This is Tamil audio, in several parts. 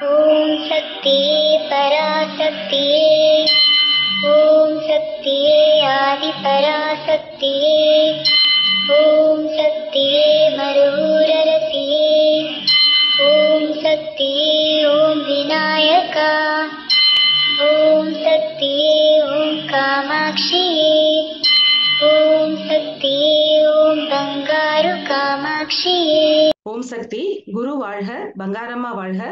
ஓம் சக்தியே பராசக்தியே ஓம் சக்தியே ஆதி பராசக்தியே ஓம் சக்தியே மருரரசியே ஓம் சக்தியே ஓம் விநாயகா ஓம் சக்தியே ஓம் காமாட்சியே ஓம் சக்தியே ஓம் பங்காரு காமாட்சியே ஓம் சக்தி குரு வாழ்க பங்காரம்மா வாழ்க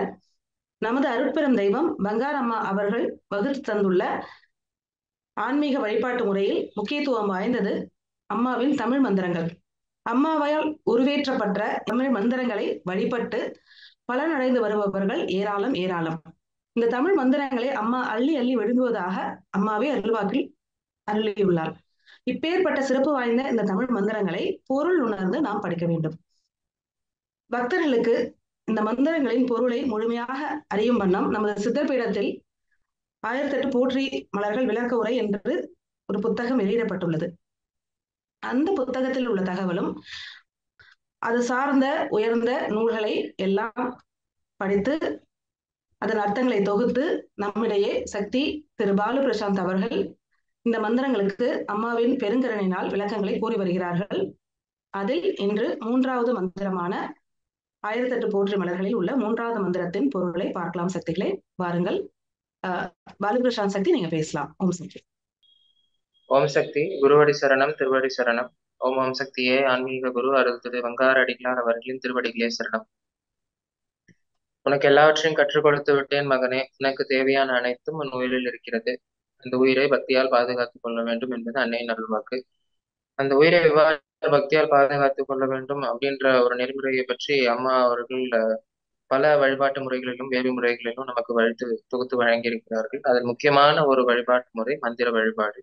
நமது அருட்பெரும் தெய்வம் பங்காரம்மா அவர்கள் வகுத்து தந்துள்ள ஆன்மீக வழிபாட்டு முறையில் முக்கியத்துவம் வாய்ந்தது அம்மாவின் தமிழ் மந்திரங்கள். அம்மாவால் உருவேற்றப்பட்ட தமிழ் மந்திரங்களை வழிபட்டு பலனடைந்து வருபவர்கள் ஏராளம் ஏராளம். இந்த தமிழ் மந்திரங்களை அம்மா அள்ளி அள்ளி விழுங்குவதாக அம்மாவே அருள்வாக்கில் அருளியுள்ளார். இப்பேற்பட்ட சிறப்பு வாய்ந்த இந்த தமிழ் மந்திரங்களை பொருள் உணர்ந்து நாம் படிக்க வேண்டும். பக்தர்களுக்கு இந்த மந்திரங்களின் பொருளை முழுமையாக அறியும் வண்ணம் நமது சித்தப்பீடத்தில் ஆயிரத்தெட்டு போற்றி மலர்கள் விளக்க உரை என்று ஒரு புத்தகம் வெளியிடப்பட்டுள்ளது. அந்த புத்தகத்தில் உள்ள தகவலும் அது சார்ந்த உயர்ந்த நூல்களை எல்லாம் படித்து அதன் அர்த்தங்களை தொகுத்து நம்மிடையே சக்தி திரு பாலு பிரசாந்த் அவர்கள் இந்த மந்திரங்களுக்கு அம்மாவின் பெருங்கரணினால் விளக்கங்களை கூறி வருகிறார்கள். அதில் இன்று மூன்றாவது மந்திரமான ஆயிரத்தெட்டு போற்றி மலர்களில் உள்ள மூன்றாவது மந்திரத்தின் பொருளை பார்க்கலாம் சக்திகளை. வாருங்கள். பாலகிருஷ்ணன் சக்தி நீங்க பேசலாம். ஓம் சக்தி. ஓம் சக்தி. குருவடி சரணம் திருவடி சரணம். ஓம் ஓம் சக்தியே ஆன்மீக குரு அருள் திரு வங்கார அடிகளார் அவர்களின் திருவடிகளே சரணம். உனக்கு எல்லாவற்றையும் கற்றுக் கொடுத்து விட்டேன் மகனே. உனக்கு தேவையான அனைத்தும் உன் உயிரில் இருக்கிறது. அந்த உயிரை பக்தியால் பாதுகாத்துக் கொள்ள வேண்டும் என்பது அன்னையின் அருள்வாக்கு. அந்த உயிரை எவ்வாறு பக்தியால் பாதுகாத்துக் கொள்ள வேண்டும் அப்படின்ற ஒரு நெறிமுறையை பற்றி அம்மா அவர்கள் பல வழிபாட்டு முறைகளிலும் வேறு முறைகளிலும் நமக்கு வழித்து தொகுத்து வழங்கியிருக்கிறார்கள். அதில் முக்கியமான ஒரு வழிபாட்டு முறை மந்திர வழிபாடு.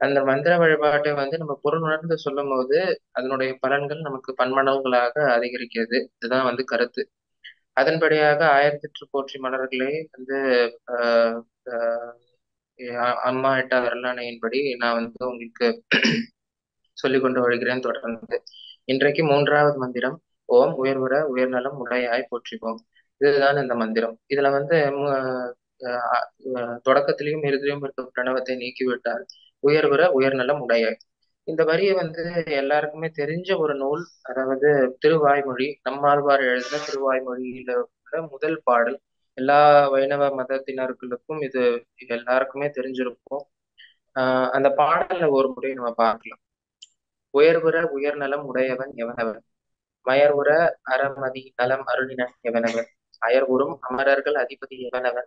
அந்த மந்திர வழிபாட்டை வந்து நம்ம பொருள் உணர்ந்து சொல்லும் போது அதனுடைய பலன்கள் நமக்கு பன்மனவுகளாக அதிகரிக்கிறது. இதுதான் வந்து கருத்து. அதன்படியாக ஆயிரத்தெட்டு போற்றி மலர்களே வந்து அம்மா எட்டா வரலாணையின்படி நான் வந்து உங்களுக்கு சொல்லிக் கொண்டு வருகிறேன் தொடர்ந்து. இன்றைக்கு மூன்றாவது மந்திரம் ஓம் உயர்வுற உயர்நலம் உடையாய் போற்றிப்போம். இதுதான் இந்த மந்திரம். இதுல வந்து தொடக்கத்திலையும் இறுதியிலும் இருக்க பிரணவத்தை நீக்கிவிட்டால் உயர்வுற உயர்நலம் உடையாய். இந்த வரியை வந்து எல்லாருக்குமே தெரிஞ்ச ஒரு நூல் அதாவது திருவாய்மொழி நம்மாழ்வார் எழுதின திருவாய்மொழியில உள்ள முதல் பாடல். எல்லா வைணவ மதத்தினர்களுக்கும் இது எல்லாருக்குமே தெரிஞ்சிருக்கும். ஆஹ் அந்த பாடல ஒரு முறை நம்ம பார்க்கலாம். உயர்வுற உயர்நலம் உடையவன் எவனவன்? மயர்வுற அறமதி நலம் அருளினன் எவனவன்? அயர்வுறும் அமரர்கள் அதிபதி எவனவன்?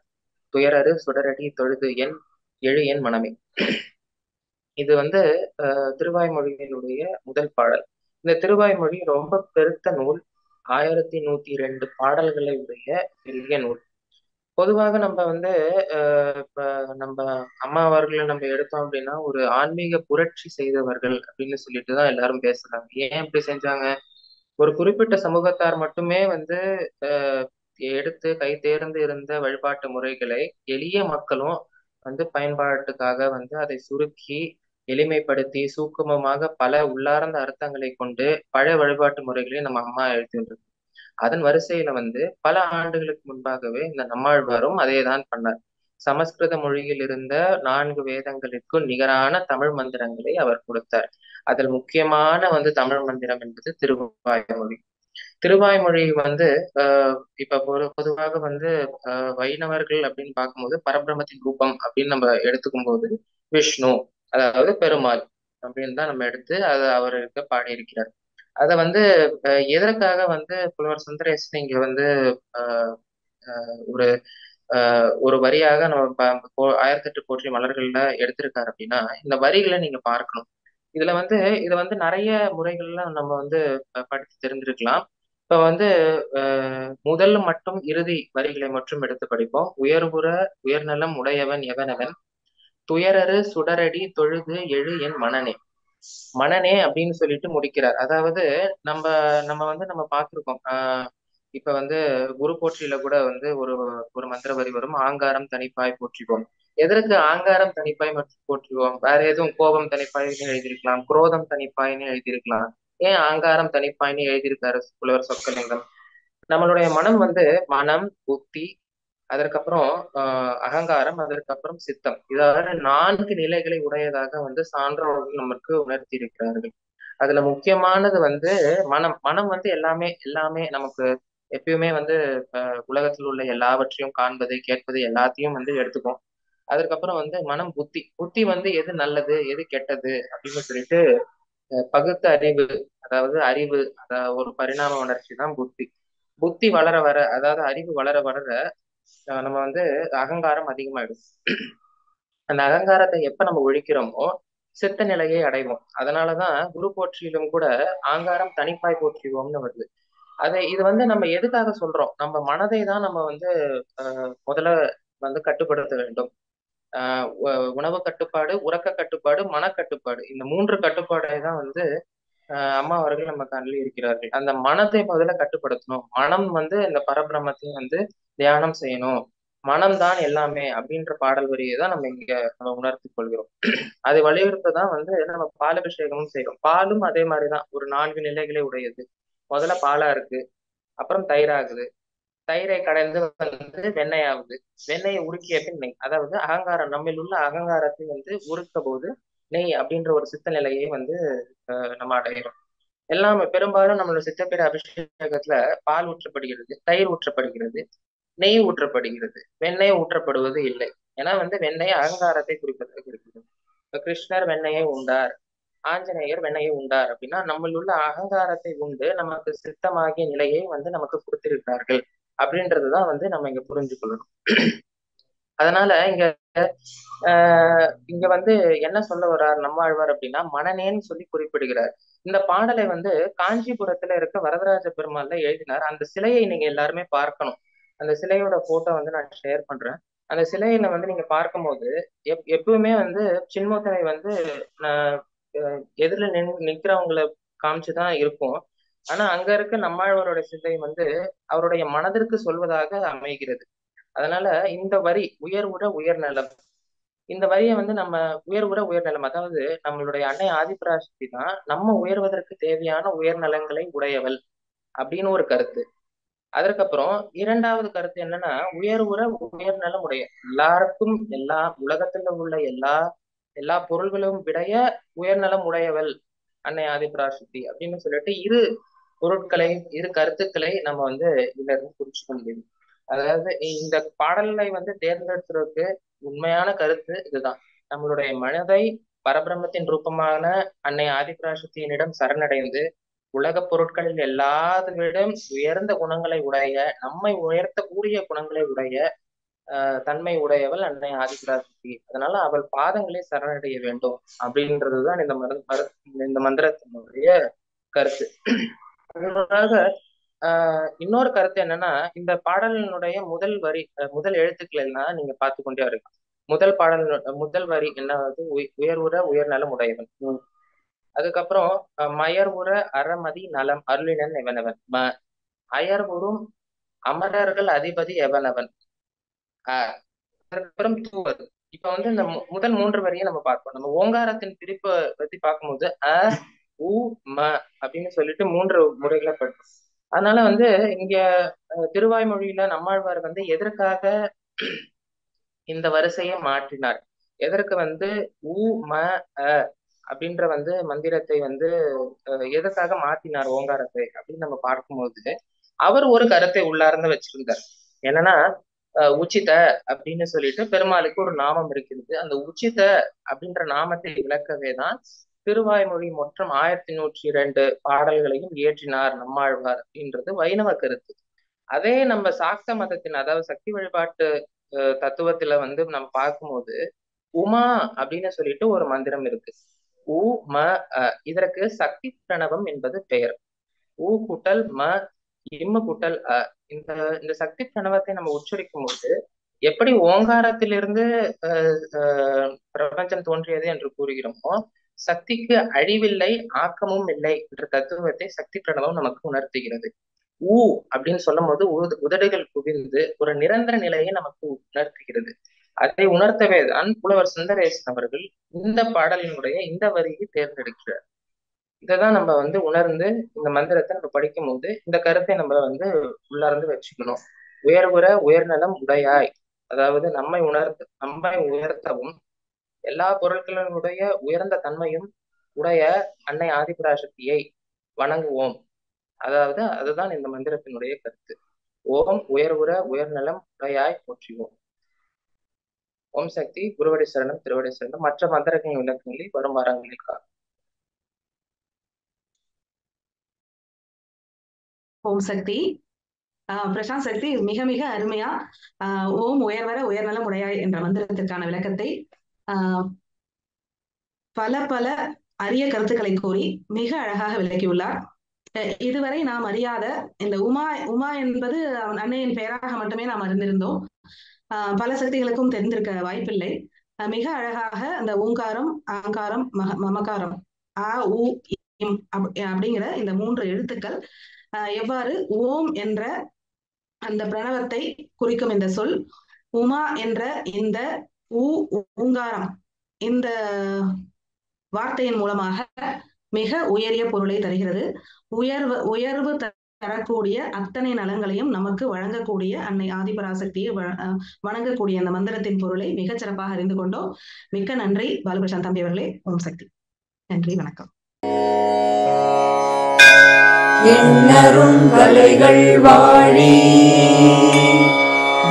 துயரரு சுடரடி தொழுது என் எழு என் மனமே. இது வந்து அஹ் திருவாய்மொழியினுடைய முதல் பாடல். இந்த திருவாய்மொழி ரொம்ப பெருத்த நூல். ஆயிரத்தி நூத்தி ரெண்டு பாடல்களை உடைய பெரிய நூல். பொதுவாக நம்ம வந்து அஹ் இப்ப நம்ம அம்மா அவர்களை நம்ம எடுத்தோம் அப்படின்னா ஒரு ஆன்மீக புரட்சி செய்தவர்கள் அப்படின்னு சொல்லிட்டு தான் எல்லாரும் பேசுறாங்க. ஏன் இப்படி செஞ்சாங்க? ஒரு குறிப்பிட்ட சமூகத்தார் மட்டுமே வந்து அஹ் எடுத்து கை தேர்ந்து இருந்த வழிபாட்டு முறைகளை எளிய மக்களும் வந்து பயன்பாட்டுக்காக வந்து அதை சுருக்கி எளிமைப்படுத்தி சூக்குமமாக பல உள்ளார்ந்த அர்த்தங்களை கொண்டு பழைய வழிபாட்டு முறைகளை நம்ம அம்மா எழுதின்றது அதன் வரிசையில வந்து பல ஆண்டுகளுக்கு முன்பாகவே இந்த நம்மாழ்வாரும் அதே தான் பண்ணார். சமஸ்கிருத மொழியில் இருந்த நான்கு வேதங்களுக்கும் நிகரான தமிழ் மந்திரங்களை அவர் கொடுத்தார். அதில் முக்கியமான வந்து தமிழ் மந்திரம் என்பது திருவாய்மொழி. திருவாய்மொழி வந்து ஆஹ் இப்ப பொதுவாக வந்து அஹ் வைணவர்கள் அப்படின்னு பார்க்கும்போது பரபிரமத்தின் ரூபம் அப்படின்னு நம்ம எடுத்துக்கும் போது விஷ்ணு அதாவது பெருமாள் அப்படின்னு தான் நம்ம எடுத்து அதை அவருக்கு பாடியிருக்கிறார். அதை வந்து எதற்காக வந்து புலவர் சுந்தரேசன் இங்க வந்து ஒரு ஒரு வரியாக நம்ம ஆயிரத்தி எட்டு போற்றி மலர்கள்ல எடுத்திருக்காரு அப்படின்னா இந்த வரிகளை நீங்க பார்க்கணும். இதுல வந்து இதை வந்து நிறைய முறைகள்ல நம்ம வந்து படித்து தெரிஞ்சிருக்கலாம். இப்ப வந்து முதல் மட்டும் இறுதி வரிகளை மட்டும் எடுத்து படிப்போம். உயர்வுற உயர்நலம் உடையவன் எவனவன்? துயரரு சுடரடி தொழுது எழு என் மனநே மனனே அப்படின்னு சொல்லிட்டு முடிக்கிறார். அதாவது நம்ம நம்ம வந்து நம்ம பார்த்துருக்கோம். ஆஹ் இப்ப வந்து குரு போற்றியில கூட வந்து ஒரு ஒரு மந்திர வரி வரும். ஆங்காரம் தனிப்பாய் போற்றிவோம். எதற்கு ஆங்காரம் தனிப்பாய் மற்றும் போற்றுவோம்? வேற எதுவும் கோபம் தனிப்பாய்னு எழுதியிருக்கலாம். குரோதம் தனிப்பாய்னு எழுதியிருக்கலாம். ஏன் ஆங்காரம் தனிப்பாய்னு எழுதியிருக்காரு புலவர் சொக்கலிங்கம்? நம்மளுடைய மனம் வந்து மனம் புத்தி அதற்கப்புறம் அகங்காரம் அதற்கப்புறம் சித்தம். இதாவது நான்கு நிலைகளை உடையதாக வந்து சான்றோர்கள் நமக்கு உணர்த்தி இருக்கிறார்கள் அதுல முக்கியமானது வந்து மனம். மனம் வந்து எல்லாமே எல்லாமே நமக்கு எப்பயுமே வந்து உலகத்தில் உள்ள எல்லாவற்றையும் காண்பது கேட்பது எல்லாத்தையும் வந்து எடுத்துக்கும். அதுக்கப்புறம் வந்து மனம் புத்தி. புத்தி வந்து எது நல்லது எது கெட்டது அப்படின்னு சொல்லிட்டு பகுத்து பகுத்த அறிவு அதாவது அறிவு அதாவது ஒரு பரிணாம வளர்ச்சி தான் புத்தி. புத்தி வளர வர அதாவது அறிவு வளர வளர நம்ம வந்து அகங்காரம் அதிகமாயிடும். அந்த அகங்காரத்தை எப்ப நம்ம ஒழிக்கிறோமோ சித்த நிலையை அடைவோம். அதனாலதான் குரு போற்றியிலும் கூட ஆங்காரம் தனிப்பாய் போற்றிவோம்னு வருது. அதை இது வந்து நம்ம எதுக்காக சொல்றோம்? நம்ம மனதை தான் நம்ம வந்து முதல்ல வந்து கட்டுப்படுத்த வேண்டும். ஆஹ் உணவு கட்டுப்பாடு உறக்க கட்டுப்பாடு மனக்கட்டுப்பாடு. இந்த மூன்று கட்டுப்பாடை தான் வந்து அம்மா அவர்கள் நம்ம கண்ணில் இருக்கிறார்கள். அந்த மனத்தை முதல்ல கட்டுப்படுத்தணும். மனம் வந்து இந்த பரபிரமத்தை வந்து தியானம் செய்யணும். மனம்தான் எல்லாமே அப்படின்ற பாடல் வரியை தான் நம்ம இங்க நம்ம உணர்த்தி கொள்கிறோம். அதை வலியுறுத்த தான் வந்து நம்ம பாலபிஷேகமும் செய்யறோம் பாலும் அதே மாதிரிதான் ஒரு நான்கு நிலைகளை உடையது. முதல்ல பாலா இருக்கு. அப்புறம் தயிராகுது தயிரை கடைந்து வந்து வெண்ணெய் ஆகுது. வெண்ணெயை உருக்கிய பின் அதாவது அகங்காரம் நம்மில் உள்ள அகங்காரத்தை வந்து உருக்க போது நெய் அப்படின்ற ஒரு சித்த நிலையை வந்து நம்ம அடைகிறோம் எல்லாமே பெரும்பாலும் நம்மளோட சித்தப்பேர அபிஷேகத்துல பால் ஊற்றப்படுகிறது தயிர் ஊற்றப்படுகிறது நெய் ஊற்றப்படுகிறது. வெண்ணெய் ஊற்றப்படுவது இல்லை. ஏன்னா வந்து வெண்ணெய் அகங்காரத்தை குறிப்பதாக குறிக்கிறது இப்ப கிருஷ்ணர் வெண்ணெயை உண்டார் ஆஞ்சநேயர் வெண்ணெயை உண்டார் அப்படின்னா நம்மளுள்ள அகங்காரத்தை உண்டு நமக்கு சித்தமாகிய நிலையை வந்து நமக்கு கொடுத்திருக்கிறார்கள் அப்படின்றதுதான் வந்து நம்ம இங்க புரிஞ்சு கொள்ளணும் அதனால இங்க இங்க வந்து என்ன சொல்ல வர்றார் நம்மாழ்வார் அப்படின்னா மனநேன்னு சொல்லி குறிப்பிடுகிறார். இந்த பாடலை வந்து காஞ்சிபுரத்துல இருக்க வரதராஜ பெருமாள்ல எழுதினார். அந்த சிலையை நீங்க எல்லாருமே பார்க்கணும். அந்த சிலையோட போட்டோ வந்து நான் ஷேர் பண்றேன். அந்த சிலையில வந்து நீங்க பார்க்கும்போது எப் எப்பவுமே வந்து சின்மோத்தனை வந்து நான் எதிரில் நின் நிக்கிறவங்களை காமிச்சுதான் இருக்கும். ஆனா அங்க இருக்க நம்மாழ்வாரோட சிலை வந்து அவருடைய மனதிற்கு சொல்வதாக அமைகிறது. அதனால இந்த வரி உயர்வுற உயர்நலம் இந்த வரியை வந்து நம்ம உயர்வுற உயர்நலம் அதாவது நம்மளுடைய அன்னை ஆதிபராசக்தி தான் நம்ம உயர்வதற்கு தேவையான உயர்நலங்களை உடையவள் அப்படின்னு ஒரு கருத்து. அதற்கப்புறம் இரண்டாவது கருத்து என்னன்னா உயர்வுற உயர்நலம் உடைய எல்லாருக்கும் எல்லா உலகத்துல உள்ள எல்லா எல்லா பொருள்களும் விடைய உயர்நலம் உடையவள் அன்னை ஆதிபராசக்தி அப்படின்னு சொல்லிட்டு இரு பொருட்களை இரு கருத்துக்களை நம்ம வந்து இதுல இருந்து குறிச்சுக்க முடியும். அதாவது இந்த பாடலை வந்து தேர்ந்தெடுக்கிறதுக்கு உண்மையான கருத்து இதுதான். நம்மளுடைய மனதை பரபிரமத்தின் ரூபமான அன்னை ஆதிபராசக்தியினிடம் சரணடைந்து உலக பொருட்களில் எல்லாத்திலும் உயர்ந்த குணங்களை உடைய நம்மை உயர்த்தக்கூடிய குணங்களை உடைய ஆஹ் தன்மை உடையவள் அன்னை ஆதிபராசக்தி. அதனால அவள் பாதங்களை சரணடைய வேண்டும் அப்படின்றதுதான் இந்த மரு இந்த மந்திரத்தினுடைய கருத்து. அதற்காக இன்னொரு கருத்து என்னன்னா இந்த பாடலினுடைய முதல் வரி முதல் எழுத்துக்கள் எல்லாம் நீங்க பார்த்து கொண்டே வரீங்க முதல் பாடல் முதல் வரி என்னவது உய- உயர் உயர்நலம் உடையவன். அதுக்கப்புறம் மயர் மயர்வுற அறமதி நலம் அருளினன் எவனவன்? ம உறும் அமரர்கள் அதிபதி எவனவன்? ஆஹ் அதுக்கப்புறம் தூவது இப்ப வந்து இந்த முதல் மூன்று வரியை நம்ம பார்ப்போம். நம்ம ஓங்காரத்தின் பிரிப்பை பத்தி பார்க்கும்போது அ உ ம அப்படின்னு சொல்லிட்டு மூன்று முறைகளை படிப்போம் அதனால வந்து இங்க திருவாய்மொழியில நம்மாழ்வார் வந்து எதற்காக இந்த வரிசையை மாற்றினார்? எதற்கு வந்து உ ம அ அப்படின்ற வந்து மந்திரத்தை வந்து எதற்காக மாத்தினார் ஓங்காரத்தை அப்படின்னு நம்ம பார்க்கும்போது அவர் ஒரு கருத்தை உள்ளார்ந்து வச்சிருந்தார். என்னன்னா அஹ், உச்சித அப்படின்னு சொல்லிட்டு பெருமாளுக்கு ஒரு நாமம் இருக்கிறது. அந்த உச்சித அப்படின்ற நாமத்தை விளக்கவே தான் திருவாய்மொழி மொத்தம் ஆயிரத்தி நூற்றி இரண்டு பாடல்களையும் இயற்றினார் நம்மாழ்வார் என்றது வைணவ கருத்து. அதே நம்ம சாக்த மதத்தின் அதாவது சக்தி வழிபாட்டு அஹ், தத்துவத்துல வந்து நம்ம பார்க்கும்போது உமா அப்படின்னு சொல்லிட்டு ஒரு மந்திரம் இருக்கு. உ ம இதற்கு சக்தி பிரணவம் என்பது பெயர். உ குட்டல் ம இம்மு குட்டல் அ. இந்த இந்த சக்தி பிரணவத்தை நம்ம உச்சரிக்கும் போது எப்படி ஓங்காரத்திலிருந்து அஹ், பிரபஞ்சம் தோன்றியது என்று கூறுகிறோமோ சக்திக்கு அழிவில்லை ஆக்கமும் இல்லை என்ற தத்துவத்தை சக்தி பிரணவம் நமக்கு உணர்த்துகிறது. ஊ அப்படின்னு சொல்லும் போது உத- உதடுகள் குவிந்து ஒரு நிரந்தர நிலையை நமக்கு உணர்த்துகிறது. அதை உணர்த்தவே தான் புலவர் சுந்தரேசன் அவர்கள் இந்த பாடலினுடைய இந்த வரியை தேர்ந்தெடுக்கிறார். இதைதான் நம்ம வந்து உணர்ந்து இந்த மந்திரத்தை நம்ம படிக்கும் போது இந்த கருத்தை நம்ம வந்து உள்ளார்ந்து வச்சுக்கணும். உயர்வுற உயர்நலம் உடையாய். அதாவது நம்மை உணர்ந்து நம்மை உயர்த்தவும் எல்லா பொருட்களினுடைய உயர்ந்த தன்மையும் உடைய அன்னை ஆதிபராசக்தியை வணங்குவோம். அதாவது அதுதான் இந்த மந்திரத்தினுடைய கருத்து. ஓம் உயர்வுற உயர்நலம் உடையாய் போற்றுவோம். ஓம் சக்தி குருவடி சரணம் திருவடி சரணம். மற்ற மந்திரங்களின் விளக்கங்களில் வரும் வாரங்களில் காணும் ஓம் சக்தி. ஆஹ் பிரசாந்த் சக்தி மிக மிக அருமையா ஆஹ் ஓம் உயர்வர உயர்நலம் உடையாய் என்ற மந்திரத்திற்கான விளக்கத்தை பல பல அரிய கருத்துக்களை கூறி மிக அழகாக விளக்கியுள்ளார். இதுவரை நாம் அறியாத இந்த உமா உமா என்பது அவன் அன்னையின் பெயராக மட்டுமே நாம் அறிந்திருந்தோம். ஆஹ் பல சக்திகளுக்கும் தெரிந்திருக்க வாய்ப்பில்லை. மிக அழகாக அந்த ஓங்காரம் ஆங்காரம் மக மமகாரம் ஆ உ இம் அப்படிங்கிற இந்த மூன்று எழுத்துக்கள் ஆஹ் எவ்வாறு ஓம் என்ற அந்த பிரணவத்தை குறிக்கும் இந்த சொல் உமா என்ற இந்த ஊ ஊங்காரம் இந்த வார்த்தையின் மூலமாக மிக உயரிய பொருளை தருகிறது. உயர்வு உயர்வு த- தரக்கூடிய அத்தனை நலங்களையும் நமக்கு வழங்கக்கூடிய அன்னை ஆதிபராசக்தியை வணங்கக்கூடிய அந்த மந்திரத்தின் பொருளை மிகச் சிறப்பாக அறிந்து கொண்டோம். மிக்க நன்றி பாலகிருஷ்ணன் தம்பி அவர்களே. ஓம் சக்தி. நன்றி வணக்கம். வாழி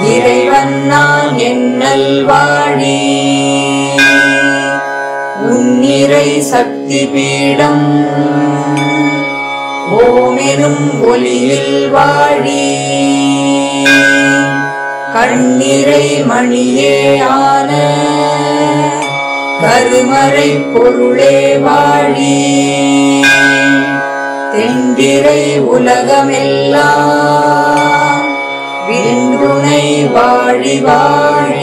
இறைவன் நான் என்னல் வாழி உன்னிறை சக்தி பீடம் ஓமெனும் ஒளியில் வாழி. கண்ணிறை மணியே ஆன கருமறை பொருளே வாழி. தென்திரை உலகமெல்லாம் கருணை வாழி வாழ